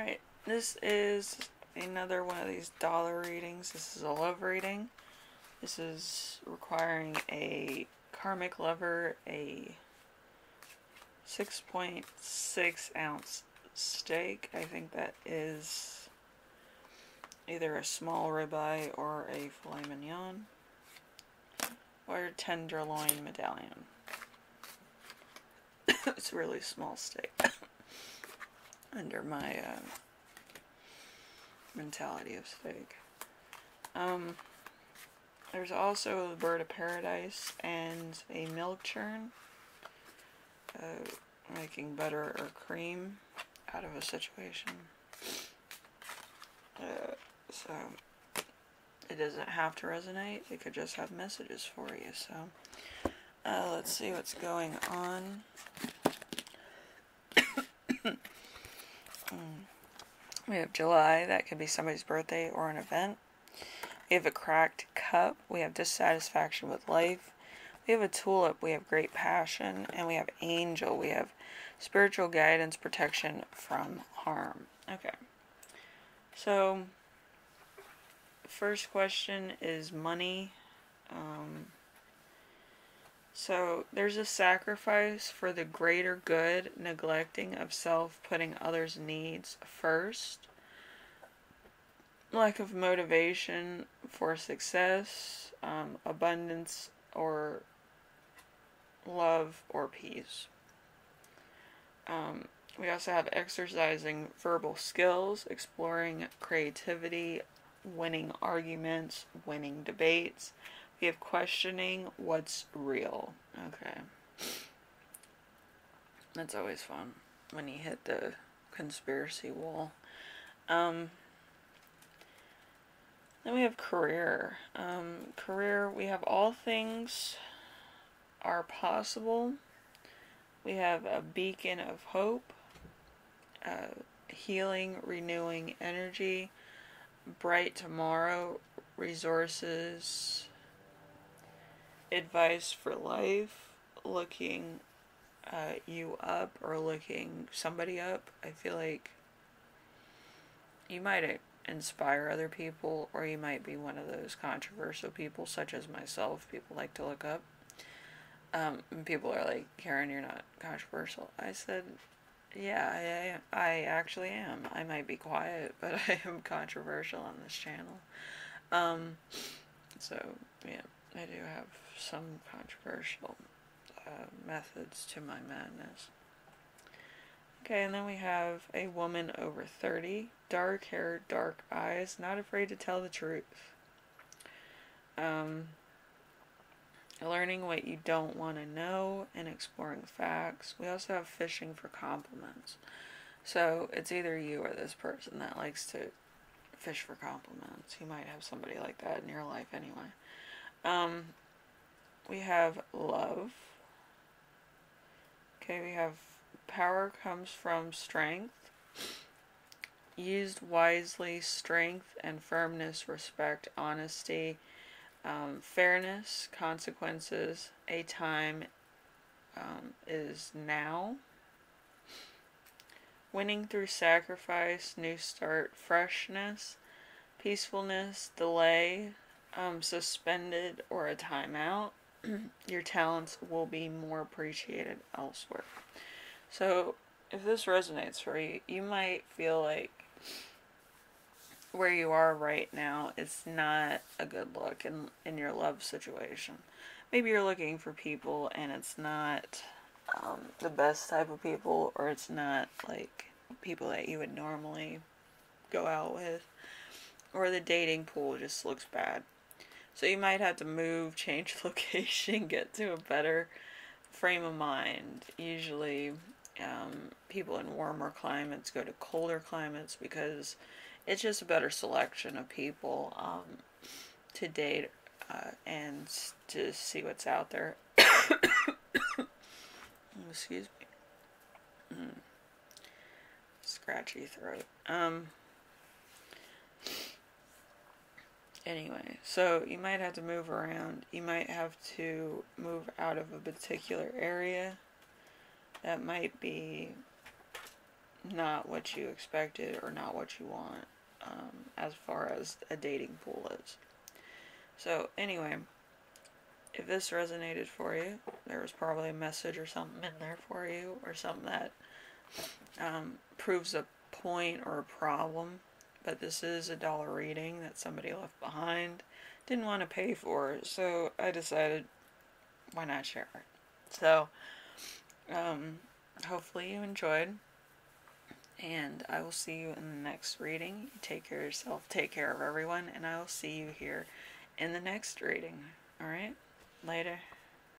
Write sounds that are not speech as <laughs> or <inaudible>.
Alright, this is another one of these dollar readings. This is a love reading. This is requiring a karmic lover, a 6.6 ounce steak. I think that is either a small ribeye or a filet mignon or tenderloin medallion. <coughs> it's a really small steak <coughs> under my uh, mentality of steak. Um, there's also the bird of paradise and a milk churn. Uh, making butter or cream out of a situation. Uh, so it doesn't have to resonate. It could just have messages for you. So uh, let's see what's going on. Hmm. we have July. That could be somebody's birthday or an event. We have a cracked cup. We have dissatisfaction with life. We have a tulip. We have great passion. And we have angel. We have spiritual guidance, protection from harm. Okay. So, first question is money. Um, so, there's a sacrifice for the greater good, neglecting of self, putting others' needs first. Lack of motivation for success, um, abundance, or love or peace. Um, we also have exercising verbal skills, exploring creativity, winning arguments, winning debates. We have questioning what's real. Okay. That's always fun when you hit the conspiracy wall. Um, then we have career. Um, career, we have all things are possible. We have a beacon of hope, uh, healing, renewing energy, bright tomorrow, resources, advice for life, looking uh, you up or looking somebody up. I feel like you might inspire other people, or you might be one of those controversial people, such as myself. People like to look up. Um, people are like, Karen, you're not controversial. I said, yeah, I, I actually am. I might be quiet, <laughs> but I am controversial on this channel. Um, so, yeah, I do have some controversial uh, methods to my madness. Okay, and then we have a woman over 30, dark hair, dark eyes, not afraid to tell the truth. Um, learning what you don't want to know and exploring facts. We also have fishing for compliments. So it's either you or this person that likes to fish for compliments. You might have somebody like that in your life anyway. Um, we have love. Okay, we have power comes from strength. Used wisely, strength and firmness, respect, honesty, um, fairness, consequences, a time um, is now. Winning through sacrifice, new start, freshness, peacefulness, delay, um, suspended, or a timeout. <clears throat> Your talents will be more appreciated elsewhere. So, if this resonates for you, you might feel like where you are right now is not a good look in in your love situation. Maybe you're looking for people and it's not um, the best type of people, or it's not like people that you would normally go out with, or the dating pool just looks bad. So you might have to move, change <laughs> location, get to a better frame of mind. Usually, um, people in warmer climates go to colder climates because it's just a better selection of people um, to date uh, and to see what's out there. <coughs> Excuse me. Mm. Scratchy throat. Um. Anyway, so you might have to move around. You might have to move out of a particular area. That might be not what you expected or not what you want um, as far as a dating pool is. So, anyway, if this resonated for you, there was probably a message or something in there for you, or something that um, proves a point or a problem. But this is a dollar reading that somebody left behind. Didn't want to pay for it, so I decided why not share it. So, um, hopefully you enjoyed. And I will see you in the next reading. Take care of yourself, take care of everyone, and I will see you here in the next reading. Alright? Later.